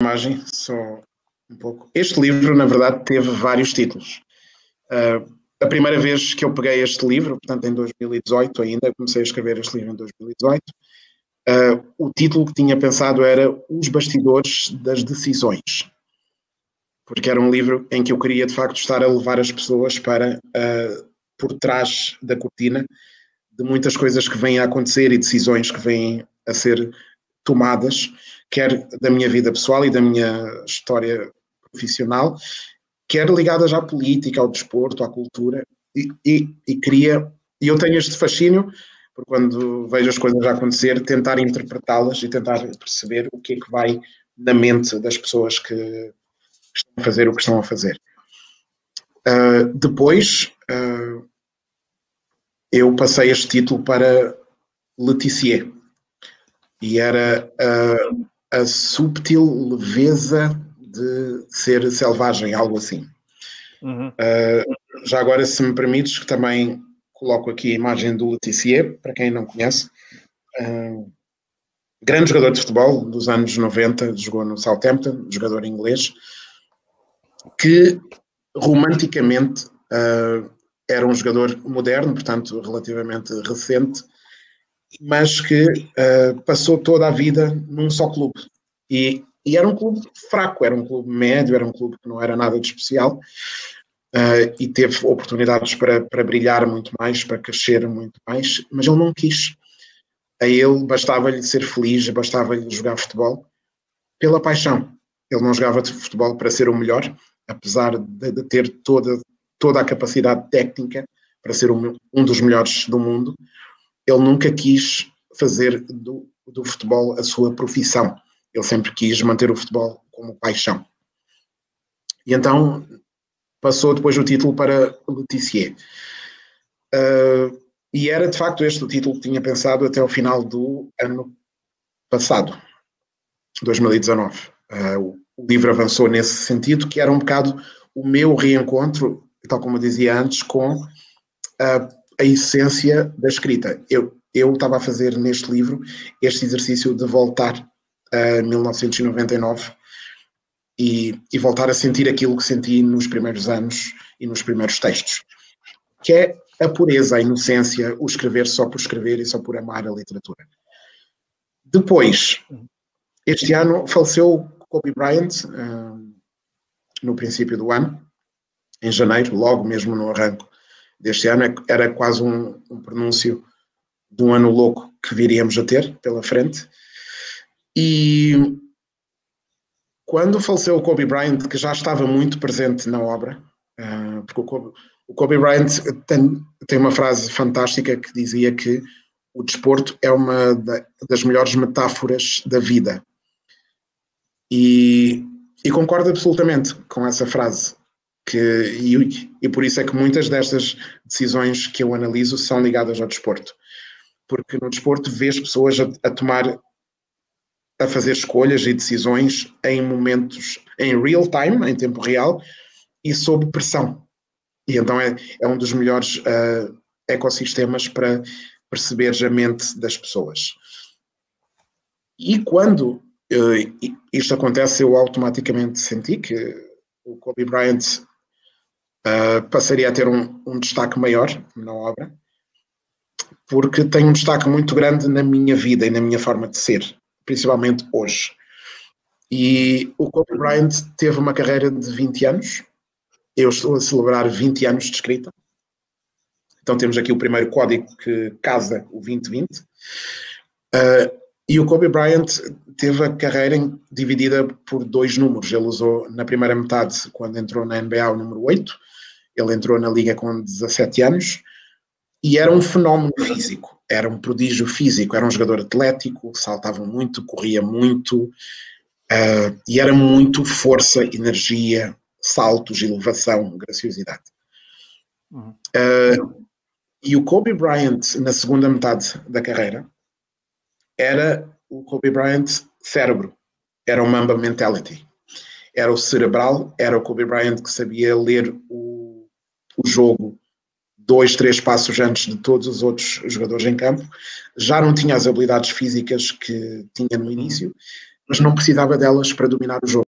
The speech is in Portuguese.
imagem, só um pouco. Este livro, na verdade, teve vários títulos. Uh, a primeira vez que eu peguei este livro, portanto em 2018 ainda, comecei a escrever este livro em 2018, uh, o título que tinha pensado era Os Bastidores das Decisões. Porque era um livro em que eu queria de facto estar a levar as pessoas para uh, por trás da cortina de muitas coisas que vêm a acontecer e decisões que vêm a ser tomadas, quer da minha vida pessoal e da minha história profissional, quer ligadas à política, ao desporto, à cultura, e, e, e queria, e eu tenho este fascínio, por quando vejo as coisas a acontecer, tentar interpretá-las e tentar perceber o que é que vai na mente das pessoas que estão a fazer o que estão a fazer. Uh, depois, uh, eu passei este título para Letizier, e era a, a subtil leveza de ser selvagem, algo assim. Uhum. Uh, já agora, se me permites, que também coloco aqui a imagem do Letizier, para quem não conhece. Uh, grande jogador de futebol dos anos 90, jogou no Southampton, jogador inglês, que romanticamente uh, era um jogador moderno, portanto, relativamente recente, mas que uh, passou toda a vida num só clube. E, e, era um clube fraco, era um clube médio, era um clube que não era nada de especial. Uh, e teve oportunidades para, para brilhar muito mais, para crescer muito mais, mas ele não quis. A ele bastava-lhe ser feliz, bastava-lhe jogar futebol pela paixão. Ele não jogava futebol para ser o melhor, apesar de, de ter toda, toda a capacidade técnica para ser um, um dos melhores do mundo, ele nunca quis fazer do, do futebol a sua profissão. Ele sempre quis manter o futebol como paixão. E então passou depois o título para Letizier. Uh, e era de facto este o título que tinha pensado até o final do ano passado, 2019. Uh, o livro avançou nesse sentido, que era um bocado o meu reencontro, tal como eu dizia antes, com a a essência da escrita. Eu, eu estava a fazer neste livro este exercício de voltar a 1999 e, e, voltar a sentir aquilo que senti nos primeiros anos e nos primeiros textos, que é a pureza, a inocência, o escrever só por escrever e só por amar a literatura. Depois, este ano faleceu Kobe Bryant, um, no princípio do ano, em janeiro, logo mesmo no arranco deste ano, era quase um, um pronúncio de um ano louco que viríamos a ter pela frente. E quando faleceu o Kobe Bryant, que já estava muito presente na obra, uh, porque o Kobe, o Kobe Bryant tem, tem, uma frase fantástica que dizia que o desporto é uma da, das melhores metáforas da vida. E, e concordo absolutamente com essa frase que, e, e por isso é que muitas destas decisões que eu analiso são ligadas ao desporto. Porque no desporto vês pessoas a, a tomar, a fazer escolhas e decisões em momentos, em real time, em tempo real, e sob pressão. E então é, é um dos melhores uh, ecossistemas para perceberes a mente das pessoas. E quando uh, isto acontece, eu automaticamente senti que o Kobe Bryant uh, passaria a ter um, um, destaque maior na obra, porque tem um destaque muito grande na minha vida e na minha forma de ser, principalmente hoje. E o Kobe Bryant teve uma carreira de 20 anos, eu estou a celebrar 20 anos de escrita. Então temos aqui o primeiro código que casa o 2020. Uh, ah, e o Kobe Bryant teve a carreira dividida por dois números. Ele usou na primeira metade, quando entrou na NBA, o número 8, ele entrou na liga com 17 anos e era um fenómeno físico, era um prodígio físico, era um jogador atlético, saltava muito, corria muito uh, e era muito força, energia, saltos, elevação, graciosidade. Uh, e o Kobe Bryant, na segunda metade da carreira, era o Kobe Bryant cérebro, era o Mamba mentality. Era o cerebral, era o Kobe Bryant que sabia ler o o jogo dois, três passos antes de todos os outros jogadores em campo, já não tinha as habilidades físicas que tinha no início, mas não precisava delas para dominar o jogo.